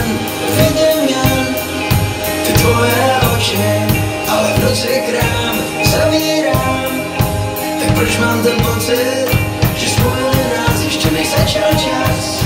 jen viděměl ty tvoje oči, ale v noci krám zavírám. Tak proč mám ten pocit, že spojili nás ještě než začal čas?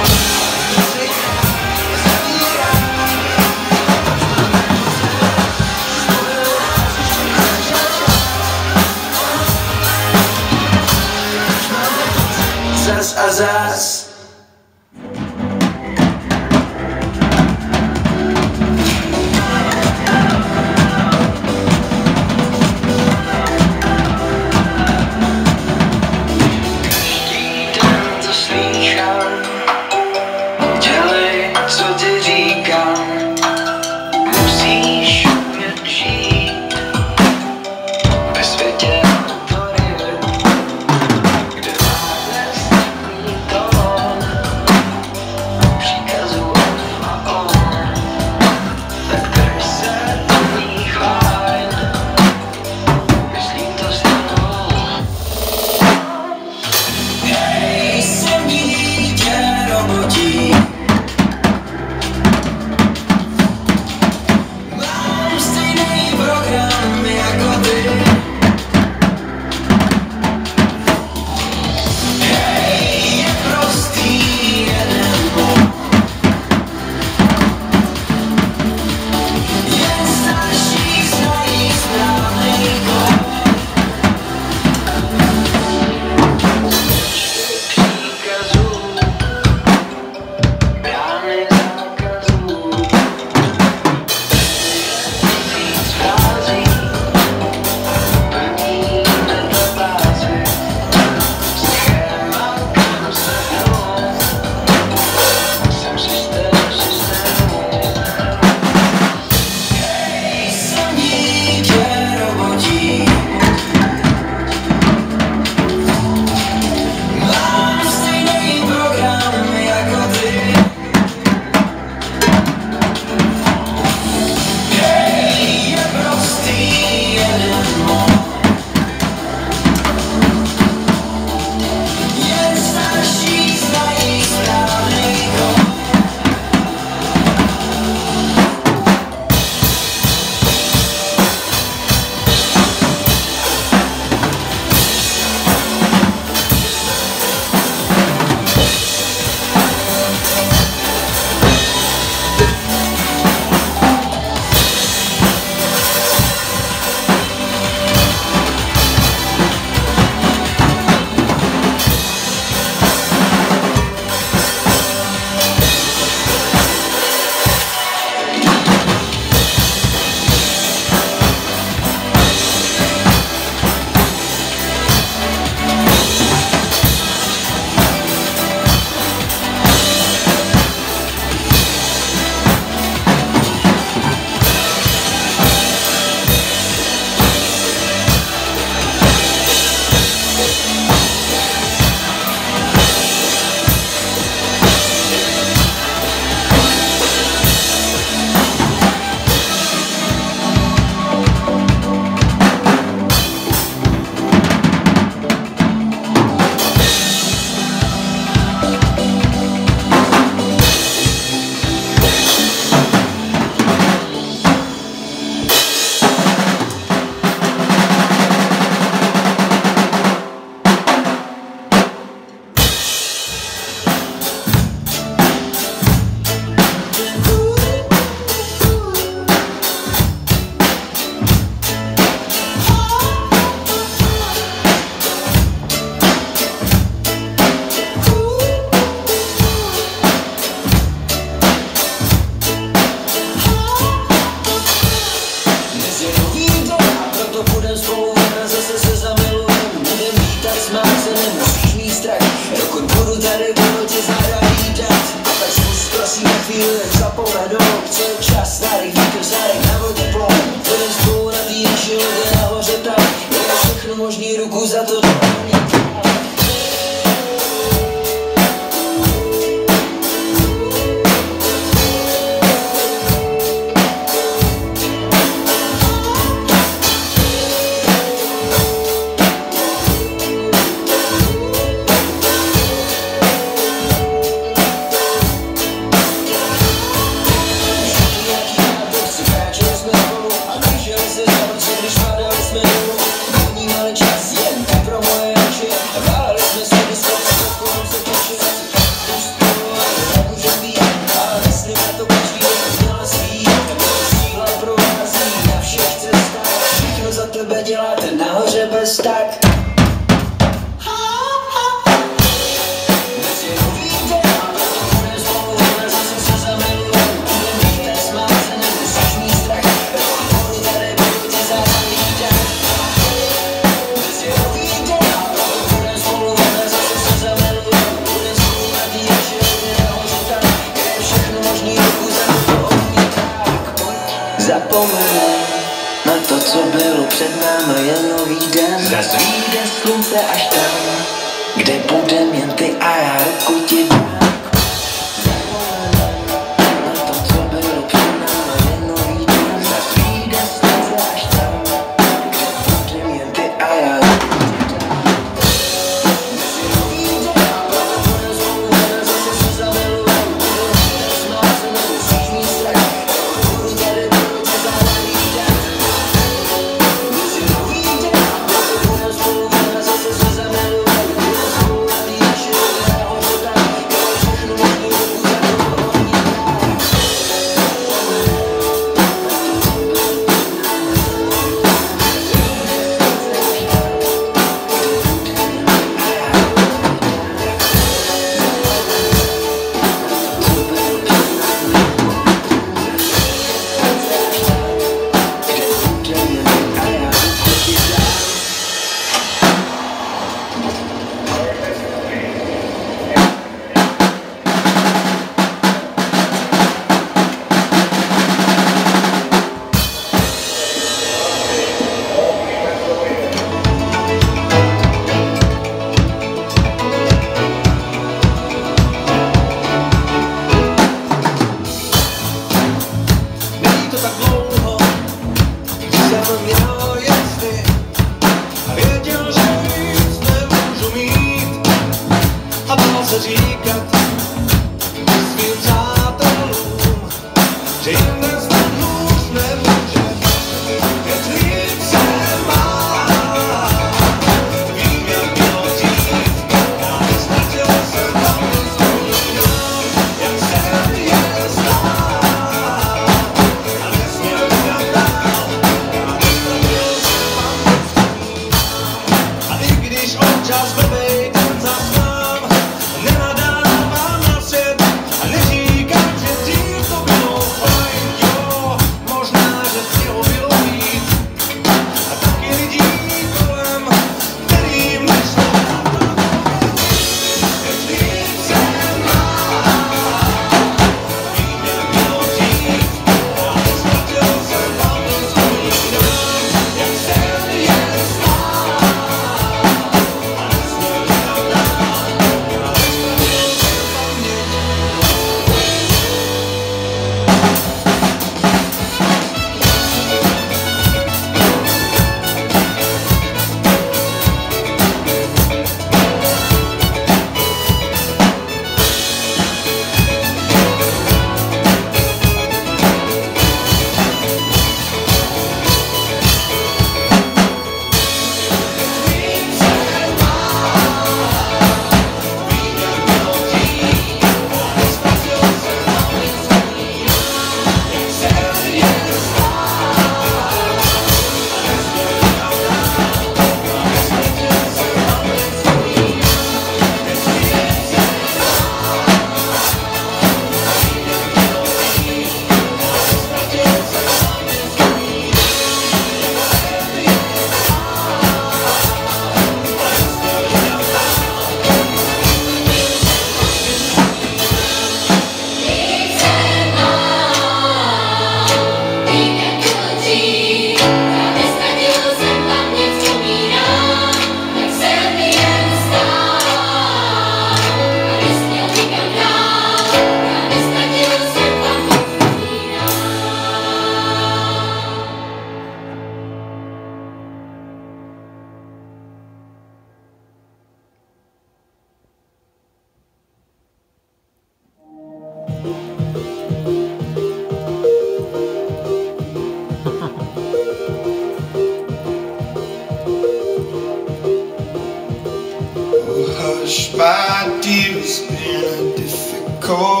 corazón.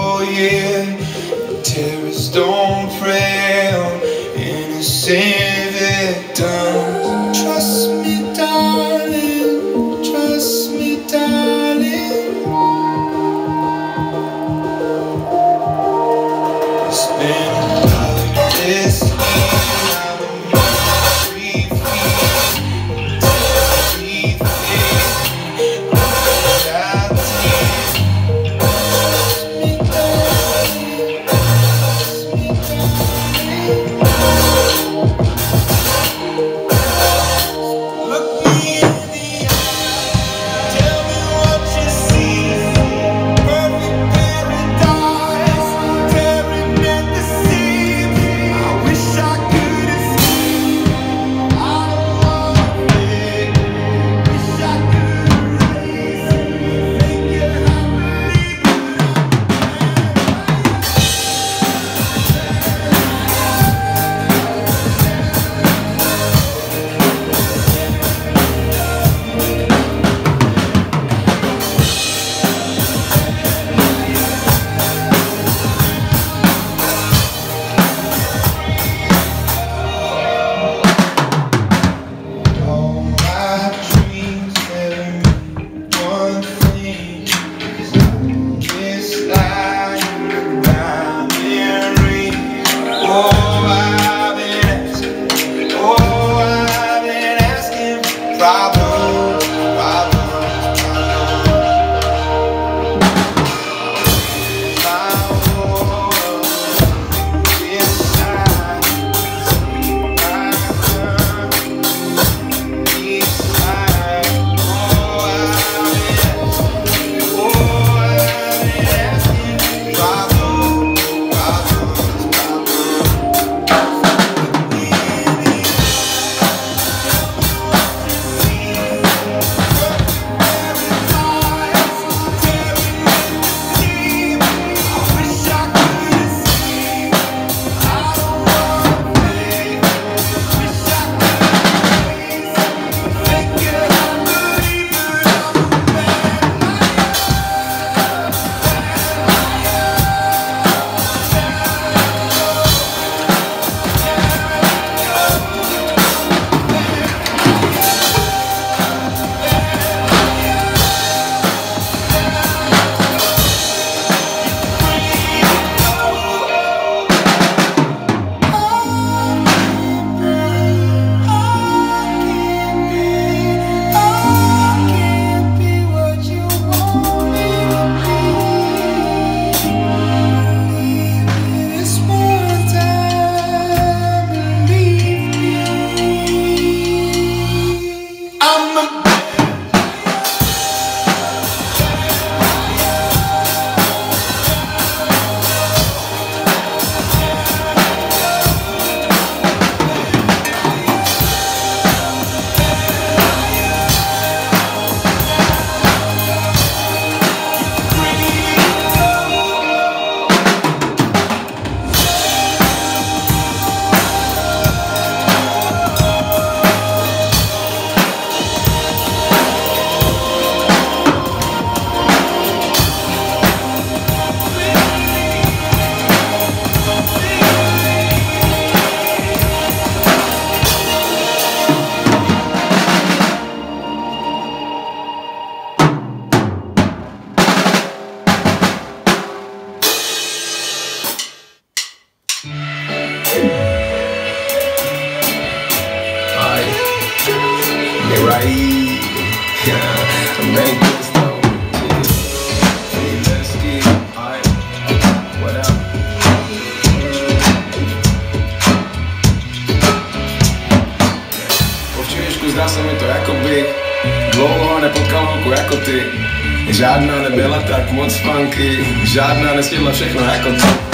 problem. Žádná nebyla tak moc funky, žádná nestihla všechno jako to.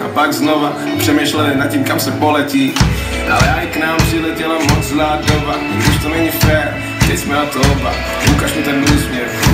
a pak znova přemýšleli nad tím, kam se poletí. Ale aj k nám přiletěla moc zlá doba, už to není fér, teď jsme na to oba, ukaž mi ten úsměv.